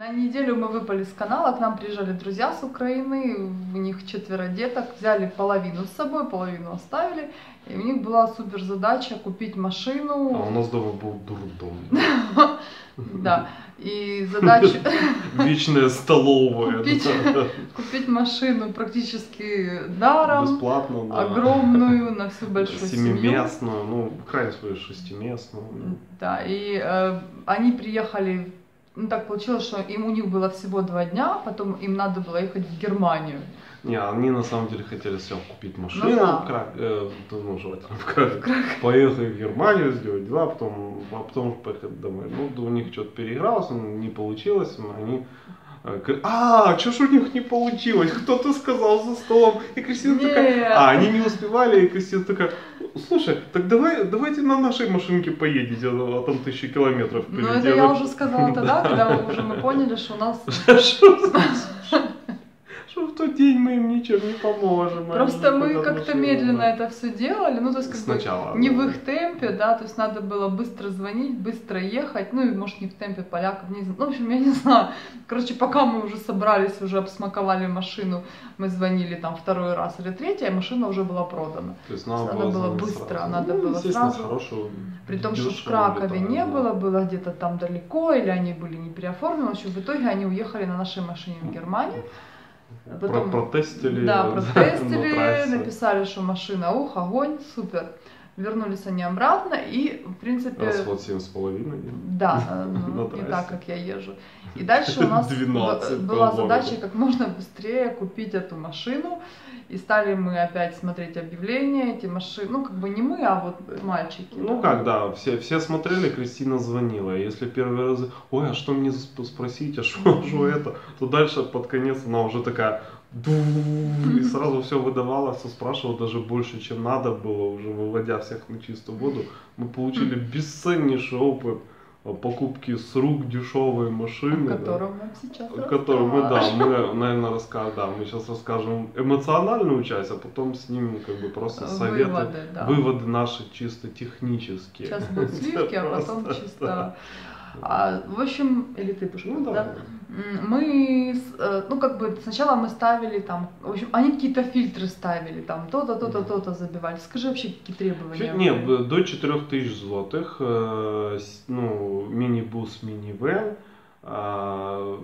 На неделю мы выпали с канала, к нам приезжали друзья с Украины, у них четверо деток, взяли половину с собой, половину оставили, и у них была супер задача купить А машину. у нас дома был дурдом. Да, и задача Вечная столовая. Купить. машину практически даром, Бесплатно, да. огромную, на всю большую семью. Семиместную, ну, крайнем случае шестиместную. Да, и э, они приехали, ну так получилось, что им у них было всего два дня, потом им надо было ехать в Германию. Не, они на самом деле хотели себе купить машину, Ну да. в Крак- э, ну, желательно в поехали в Германию, сделать дела, потом, а потом поехать домой. Ну, у них что-то переигралось, не получилось, они а, что ж у них не получилось? Кто-то сказал за столом. И Кристина такая, Нет. а, они не успевали, и Кристина такая, слушай, так давай, давайте на нашей машинке поедете, а там тысячи километров Ну, это переделать». я уже сказала тогда, когда мы уже мы поняли, что у нас Что за- Что в тот день мы им ничем не поможем. Просто мы как-то медленно это все делали, ну, то есть как бы Сначала. не да. в их темпе, да, то есть надо было быстро звонить, быстро ехать, ну и может не в темпе поляков, не знаю, ну в общем, я не знаю. Короче, пока мы уже собрались, уже обсмаковали машину, мы звонили там второй раз или третий, а машина уже была продана. То есть надо, Надо было, быстро, сразу. надо Ну, было сразу. хорошую, При том, что в Кракове летают, не да. было, было где-то там далеко, или они были не переоформлены, в общем, в итоге они уехали на нашей машине в Германию. Потом- Про- протестили. Да, протестили, написали, что машина, ух, огонь, супер. Вернулись они обратно и, в принципе, Расход семь с половиной. да, э, ну, не так, как я езжу. И дальше у нас 12 б- была задача как можно быстрее купить эту машину. И стали мы опять смотреть объявления, эти машины, ну, как бы не мы, а вот мальчики. Ну как, да, все, все смотрели, Кристина звонила. Если первый раз, ой, а что мне сп- спросить, а что, что это, то дальше под конец она уже такая, и сразу все выдавала, все спрашивала, даже больше, чем надо было, уже выводя всех на чистую воду. Мы получили бесценнейший опыт а, покупки с рук дешевой о машины. да. котором мы сейчас О котором мы, да, мы, наверное, расскажем, да, мы сейчас расскажем эмоциональную часть, а потом снимем как бы просто советы, Выводы, да. выводы наши чисто технические. Сейчас будут сливки, а потом чисто... А, в общем, или ты пошел, Ну да. Мы, э, ну как бы сначала мы ставили там, в общем, они какие-то фильтры ставили, там то-то, то-то, то-то забивали. Скажи вообще, какие требования? Чуть не, были? б- до 4000 злотых, э, ну, мини-бус, мини-вен, а,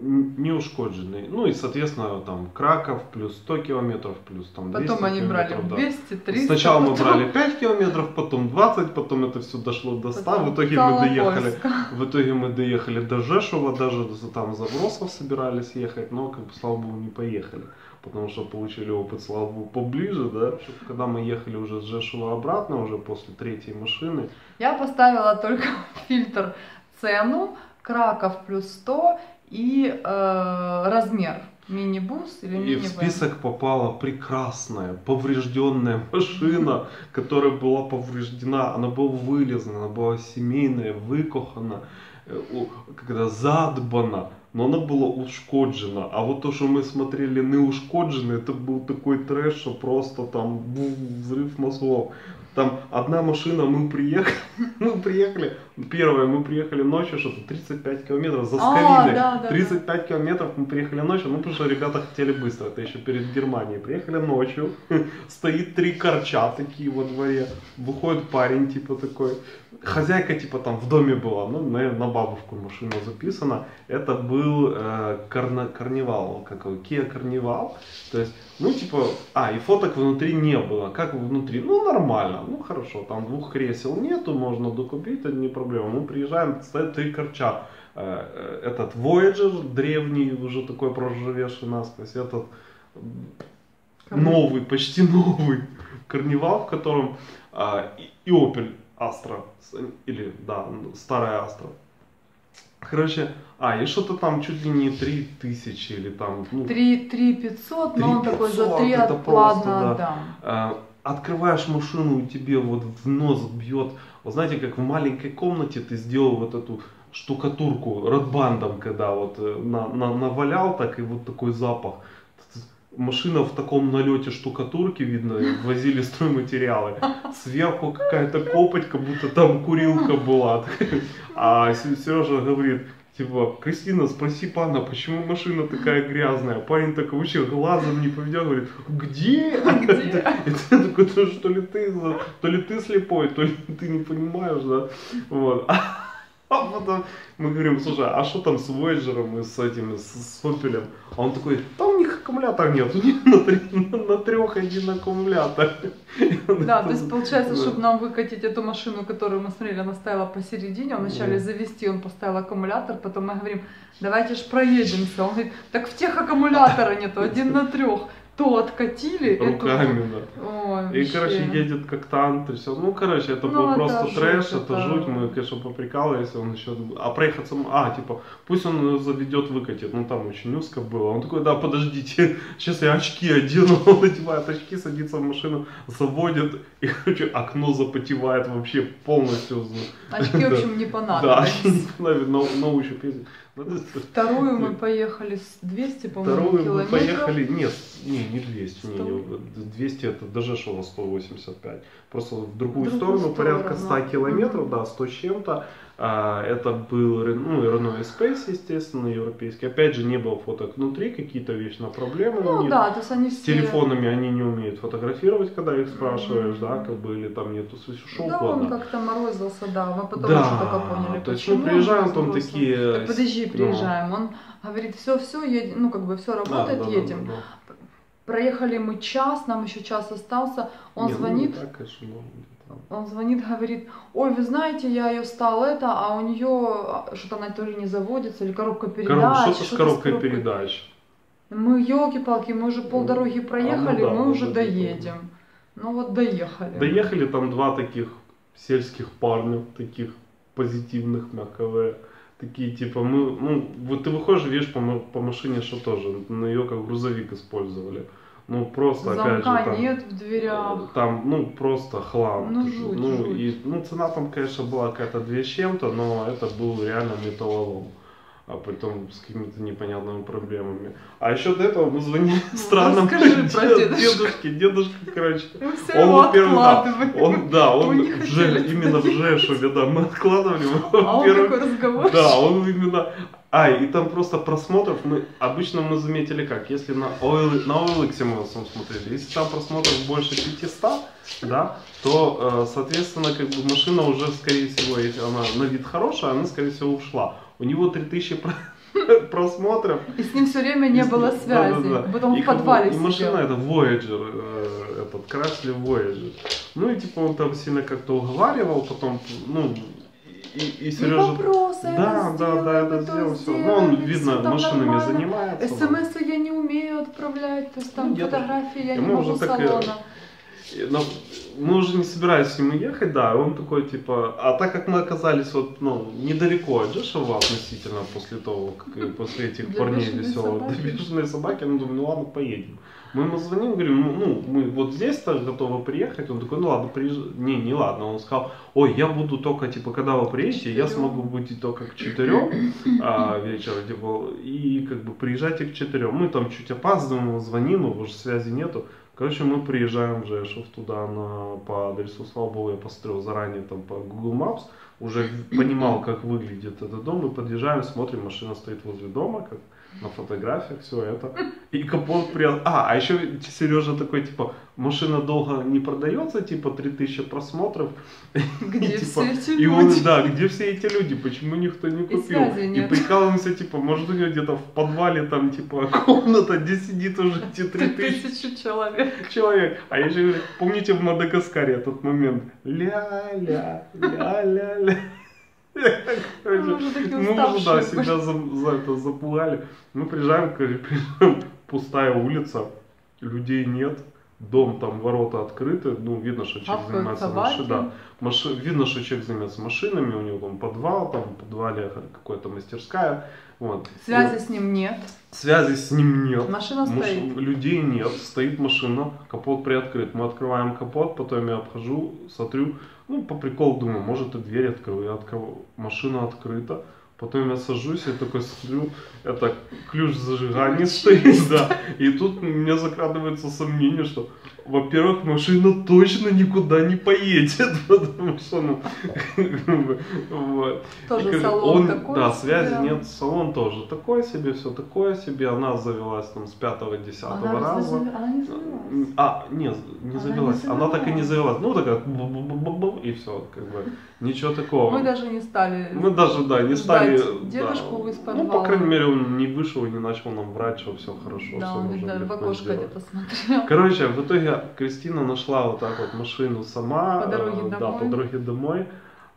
неушкодженный. Ну и, соответственно, там Краков плюс 100 километров, плюс там 200 Потом они брали километров, да. 200, 300. Сначала мы потом брали 5 километров, потом 20, потом это все дошло до 100. потом В итоге мы доехали, в итоге мы доехали до Жешува, даже там за Вроцлав собирались ехать, но как бы слава богу не поехали. Потому что получили опыт, слава богу, поближе, да. Когда мы ехали уже с Жешува обратно, уже после третьей машины, Я поставила только фильтр цену, Краков плюс 100 и э, размер. Мини-бус или и в список попала прекрасная, поврежденная машина, которая была повреждена, она была вылезана, она была семейная, викохана, э, когда задбана, но она была ушкоджена. А вот то, что мы смотрели не ушкоджены, это был такой трэш, что просто там бу, взрыв мозгов. Там одна машина, мы приехали, мы приехали, первое, мы приехали ночью, что-то 35 километров за А, Скалиной. да, да, 35 километров мы приехали ночью, ну потому что ребята хотели быстро, это еще перед Германией. Приехали ночью, стоит три корча такие во дворе, выходит парень типа такой, хозяйка типа там в доме была, ну наверное, на бабушку машина записана. Это был э, карна- карнивал, как его, Kia Карнивал, то есть, ну типа, а и фоток внутри не было, как внутри, ну нормально, ну хорошо, там двух кресел нету, можно докупить, это не проблема. Мы приезжаем, стоят три корча, Э, э, этот Voyager древний, уже такой проржавевший насквозь, этот новый, почти новый карнивал, в котором а, и, Opel Astra, или, да, старая Astra. Короче, а, и что-то там чуть ли не 3000 или там, ну, 3, 3 500, но он такой за 3500, 3 это от- просто, ладно да. отдам. Э, открываешь машину, и тебе вот в нос бьет. Вот знаете, как в маленькой комнате ты сделал вот эту штукатурку ротбандом, когда вот э, на, на- навалял так, и вот такой запах. Машина в таком налете штукатурки, видно, возили стройматериалы. Сверху какая-то копоть, как будто там курилка была. А Сережа говорит, Типа, Кристина, спроси пана, почему машина такая грязная? Парень такой вообще глазом не поведет, говорит, где? Где? И ты такой, «Ну, что ли ты, то ли ты слепой, то ли ты не понимаешь, да? Вот. А потом мы говорим, слушай, а что там с Voyager и с этим, с, с Opel? А он такой, да у них аккумулятора нет, у них на, три- на, на трех один аккумулятор. Да, то есть получается, Да. чтобы нам выкатить эту машину, которую мы смотрели, она стояла посередине, он вначале завести, он поставил аккумулятор, потом мы говорим, давайте ж проедемся. Он говорит, так в тех аккумулятора нету, один на трех. То откатили, Руками, да. Ой, И, короче, едет как танк, и все. Ну, короче, это Ну, был это просто жуть, трэш, это- это жуть. Мы, конечно, поприкалывались, он еще... А проехаться... А, типа, пусть он заведет, выкатит. Ну, там очень узко было. Он такой, да, подождите, сейчас я очки одену. Он надевает очки, садится в машину, заводит, и, короче, окно запотевает вообще полностью. Очки, в общем, не Да, понадобились. на, на ощупь. ездит. Вторую мы поехали с 200, по-моему, Вторую мы километров. поехали, нет, не, не 200, не, не, 200 это даже шел на 185. Просто в другую В другую сторону, порядка 100 сторону. километров, да, 100 с чем-то. А, это был ну, Renault Space, естественно, европейский. Опять же, не было фоток внутри, какие-то вечно проблемы у Ну них. да, то есть они С все... телефонами они не умеют фотографировать, когда их спрашиваешь, Мгм. да, как бы, или там нету что Да, он как-то морозился, да, мы потом Да, уже только поняли, то есть почему мы приезжаем, там такие... Так подожди, ну, приезжаем. Он говорит, все, все, едем, ну как бы все да, работает, да, да, едем. да, да. Проехали мы час, нам еще час остался. Он Не, ну, звонит, не так, конечно, но. Он звонит, говорит, ой, вы знаете, я ее стал это, а у нее что-то она то ли не заводится, или коробка передач. Короб- Что-то с что-то коробкой передач. Мы, елки-палки, мы уже полдороги проехали, ну да, мы уже доедем. Ну вот доехали. Доехали там два таких сельских парня, таких позитивных, мягко говоря. Такие типа мы, ну, вот ты выходишь, видишь по, по машине, что тоже, на ее как грузовик использовали. Ну просто опять же Замка там, нет в дверях. там, ну просто хлам. Ну, жуть, ну, жуть. и, ну цена там, конечно, была какая-то две с чем-то, но это был реально металлолом. А потом с какими-то непонятными проблемами. А еще до этого мы звонили Ну, дед- дедушку. дедушке. Дедушка, короче, он, во-первых, да, он, да, он в Же- именно в туда Жешуве, да, мы откладывали А он такой разговор. да, он именно, а, и там просто просмотров, мы, обычно мы заметили как, если на OL, на OLX мы в основном смотрели, если там просмотров больше 500, да, то, э, соответственно, как бы машина уже, скорее всего, если она на вид хорошая, она, скорее всего, ушла. У него 3000 про- просмотров, И с ним все время не было да, связи. да, да. Будто он И в как бы- подвале машина это Voyager, э, этот Chrysler Voyager. Ну и типа он там сильно как-то уговаривал, потом, ну, и, и Не Сережа... вопросы, Да, это да, сделаем, да, это то сделал все. сделаем, Ну, он, видно, машинами нормально. занимается. СМС я не умею отправлять, то есть там Ну, я фотографии я И не могу так, э, салона. И, но мы уже не собирались с ним ехать, да, и он такой, типа, а так как мы оказались вот, ну, недалеко от Дешева относительно после того, как после этих парней веселых, бешеной собаки, ну, думаю, ну ладно, поедем. Мы ему звоним, говорим, ну, ну, мы вот здесь-то готовы приехать. Он такой, ну ладно, приезжай. Не, не ладно. Он сказал, ой, я буду только, типа, когда вы приедете, я смогу быть только к четырем а, вечера, типа, и как бы приезжайте к четырем. Мы там чуть опаздываем, звоним, его уже связи нету. Короче, мы приезжаем в Жешев туда на, по адресу, слава богу, я посмотрел заранее там по Google Maps, уже понимал, как выглядит этот дом, мы подъезжаем, смотрим, машина стоит возле дома, как на фотографиях, все это. И капот прият... А, а еще Сережа такой, типа, машина долго не продается, типа, 3000 просмотров. Где И, все типа, эти И он, люди? да, где все эти люди, почему никто не купил? И нет. прикалываемся, типа, может у него где-то в подвале там, типа, комната, где сидит уже эти 3000 Тысячи человек. человек. А я еще говорю, помните в Мадагаскаре этот момент? Ля-ля, ля-ля-ля. Уже, да, себя за, это запугали. Мы приезжаем, приезжаем, пустая улица, людей нет, дом там, ворота открыты, ну, видно, что человек Хавкают занимается машиной, да. Маши- видно, что человек занимается машинами, у него там подвал, там в подвале какая-то мастерская, вот. Связи И с ним нет. связи с ним нет. Машина Маш- стоит. Людей нет, стоит машина, капот приоткрыт. Мы открываем капот, потом я обхожу, смотрю, ну, по приколу думаю, может и дверь открою. Я открываю, машина открыта. Потом я сажусь и такой смотрю, это ключ зажигания стоит, да. И тут меня закрадывается сомнение, что во-первых, машина точно никуда не поедет, потому что, ну, вот. Тоже салон он, такой Да, себе. связи нет, салон тоже такой себе, все такое себе, она завелась там с пятого-десятого Она, раза. она не завелась. А, не, не Она завелась. не Она так и не завелась. Ну, такая и все, как бы, ничего такого. Мы даже не стали. Мы даже, да, не стали... дедушку да. из Ну, по крайней мере, он не вышел и не начал нам врать, что все хорошо, Да, все он, видно, в окошко где-то смотрел. Короче, в итоге Кристина нашла вот так вот машину сама. По дороге э, Да, домой? по дороге домой.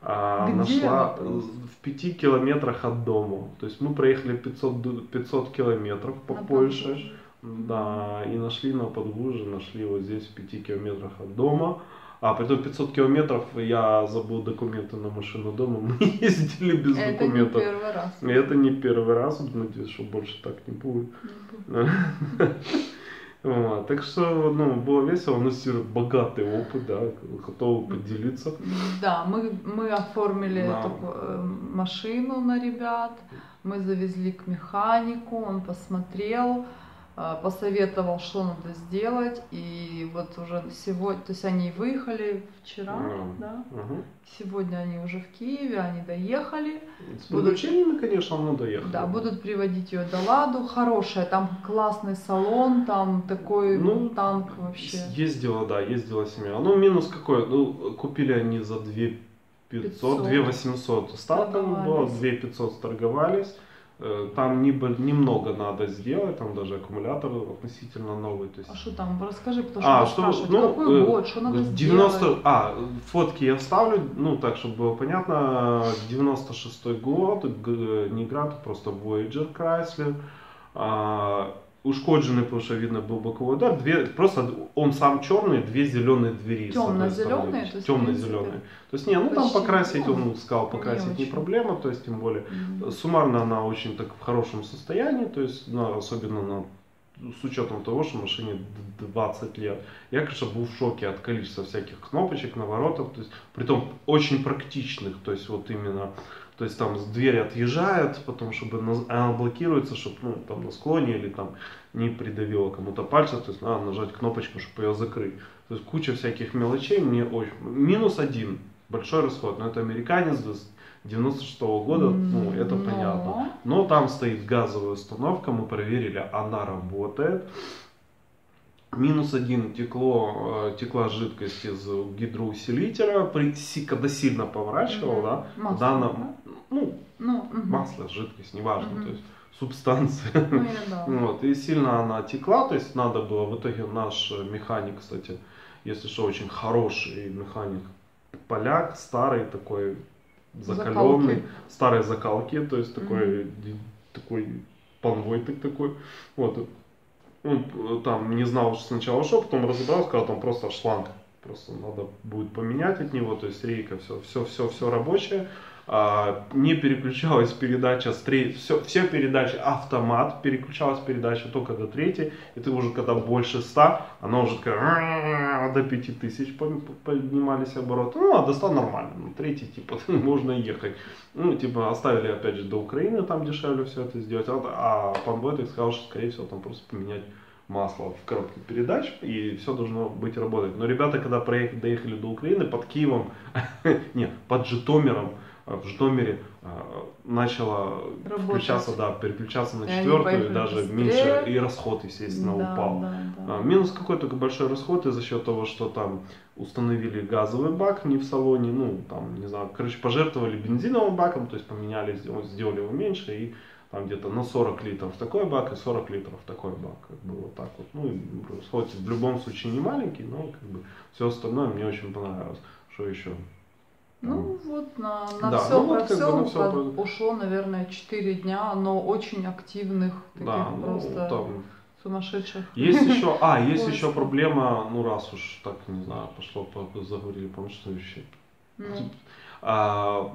А, нашла вопрос? в пяти километрах от дома. То есть мы проехали 500, ду- 500 километров по На Польше. Подгуже. Да, и нашли на Подгуже, нашли вот здесь в пяти километрах от дома. А, потом 500 километров я забыл документы на машину дома. Мы ездили без Это не документов. первый раз. Это не первый раз, надеюсь, что больше так не будет. Вот, Так что, ну, было весело, у нас богатый опыт, да, готовы поделиться. Да, мы, мы оформили Да. эту машину на ребят, мы завезли к механику, он посмотрел, посоветовал, что надо сделать, и вот уже сегодня, то есть они выехали вчера, Да. да, Мгм. сегодня они уже в Киеве, они доехали, С приключениями, конечно, мы доехали. да, будут приводить ее до ладу, хорошая, там классный салон, там такой Ну, танк вообще. Ездила, да, ездила семья. Ну, минус какой, ну, купили они за 2 500, 500. 2 800 стартом было, Торговались. 2 500 торговались. Э, Там небо- немного надо сделать, там даже аккумулятор относительно новый. То есть А что там, расскажи, потому что А, что, ну, какой э, год, что надо 90, сделать. а, фотки я вставлю, ну, так, чтобы было понятно, 96 год, г- не Грант, просто Voyager Chrysler, а, ушкодженный, потому что видно был боковой удар, две, просто он сам черный, две зеленые двери. Темно-зеленые, то есть, Темно-зеленые. То есть, не, ну там покрасить, ну, он сказал, покрасить не, очень. проблема, то есть, тем более. Мгм. Суммарно она очень так в хорошем состоянии, то есть, ну, особенно на, с учетом того, что машине д- 20 лет. Я, конечно, был в шоке от количества всяких кнопочек, наворотов, то есть, притом очень практичных, то есть, вот именно, то есть, там с двери отъезжает, потом, чтобы на- она блокируется, чтобы, ну, там, на склоне или там не придавило кому-то пальцы, то есть, надо нажать кнопочку, чтобы ее закрыть. То есть, куча всяких мелочей, мне очень... Минус один, большой расход, но это американец, 96 года, ну, это Но- понятно. Но там стоит газовая установка, мы проверили, она работает. Минус один текло, э, текла жидкость из гидроусилителя, при, когда сильно поворачивал, Мгм. да, Масло, данном- да? ну, Ну, мгм. масло, жидкость, неважно, Мгм. то есть субстанция. Ну, да. Вот, и сильно она текла, то есть надо было, в итоге наш механик, кстати, если что, очень хороший механик, поляк, старый такой, закаленный, Закалки. старой закалки, то есть такой, ди- такой панвой так такой, вот, он э, там не знал что сначала что, потом разобрался, сказал, там просто шланг, просто надо будет поменять от него, то есть рейка, все, все, все, все рабочее, А, не переключалась передача, с тре- все, все передачи автомат, переключалась передача только до третьей, и ты уже когда больше 100, она уже такая до 5000 пом- поднимались обороты, ну, а до 100 нормально, ну, третий, типа, можно ехать. Ну, типа, оставили, опять же, до Украины, там дешевле все это сделать, а, а сказал, что, скорее всего, там просто поменять масло в коробке передач, и все должно быть работать. Но ребята, когда проехали, доехали до Украины, под Киевом, не, под Житомиром, в Житомире а, начало Работать. включаться, да, переключаться на И четвертую, и даже быстрее. меньше, и расход, естественно, Да, упал. да, да. А, Минус какой только большой расход из-за счет того, что там установили газовый бак не в салоне, ну там, не знаю, короче, пожертвовали бензиновым баком, то есть поменяли, сдел- сделали его меньше и там где-то на 40 литров такой бак и 40 литров такой бак, как бы вот так вот. Ну, расход в любом случае не маленький, но как бы все остальное мне очень понравилось. Что еще? Ну вот на, на Да, все ну вот про как бы все про- ушло, наверное, 4 дня, но очень активных, таких Да, ну, просто там сумасшедших. Есть еще, а, есть еще проблема, ну раз уж так, не знаю, пошло, по- заговорили, что еще? Ну, А,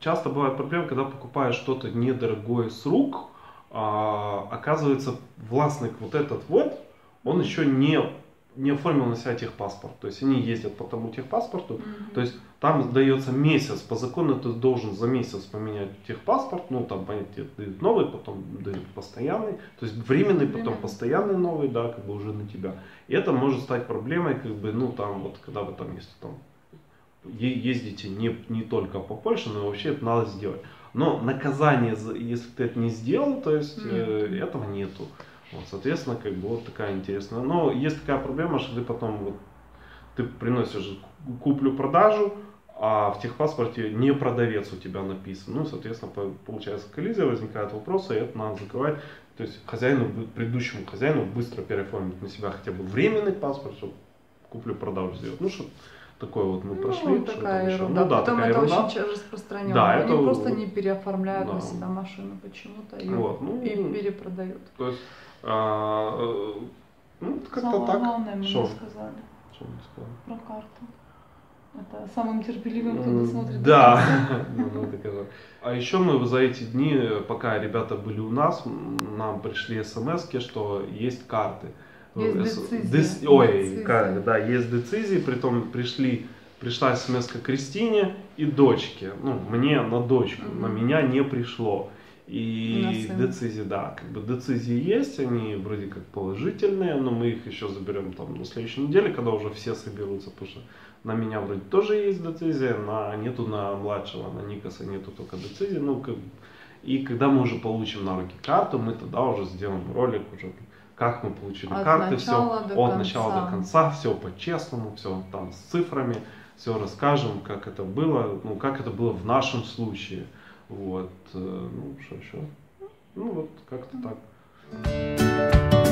часто бывает проблема, когда покупаешь что-то недорогое с рук, а, оказывается, властник вот этот вот, он еще не не оформил на себя техпаспорт. То есть они ездят по тому техпаспорту. Мгм. То есть там дается месяц. По закону ты должен за месяц поменять техпаспорт. Ну, там, понятно, дают новый, потом дают постоянный. То есть временный, потом Временный. постоянный новый, да, как бы уже на тебя. И это может стать проблемой, как бы, ну, там, вот, когда вы там, если там ездите не, не только по Польше, но и вообще это надо сделать. Но наказание, за- если ты это не сделал, то есть э, Нет. этого нету. Вот, соответственно, как бы вот такая интересная. Но есть такая проблема, что ты потом вот ты приносишь куплю-продажу, а в техпаспорте не продавец у тебя написан. Ну, соответственно, по- получается коллизия, возникают вопросы, и это надо закрывать. То есть хозяину, предыдущему хозяину быстро переоформить на себя хотя бы временный паспорт, чтобы куплю-продажу сделать. Ну, что такое вот мы прошли. Ну, что такая там еще? ерунда. Ну, да, Потом такая это ерунда. очень распространено. Да, Они это просто вот- не переоформляют да. на себя машину почему-то и, Вот, ну, и перепродают. То есть, а, э, ну, как-то так. главное мне Шо? сказали Что мне сказали? про карту. Это самым терпеливым, кто досмотрит. до Да. Ну, ну. А еще мы за эти дни, пока ребята были у нас, нам пришли смс что есть карты. Есть децизия. дес- Ой, Децизия. как, да, есть децизии, притом пришли, пришла смс Кристине и дочке. Ну, мне на дочку, Мгм. на меня не пришло. И децизии, да, как бы децизии есть, они вроде как положительные, но мы их еще заберем там на следующей неделе, когда уже все соберутся, потому что на меня вроде тоже есть децизия, на, нету на младшего, на Никаса нету только децизии, ну, как, и когда мы уже получим на руки карту, мы тогда уже сделаем ролик уже, как мы получили От карты, все от конца. начала до конца, все по-честному, все там с цифрами, все расскажем, как это было, ну, как это было в нашем случае. Вот, э, ну, что еще? Ну, вот, как-то так.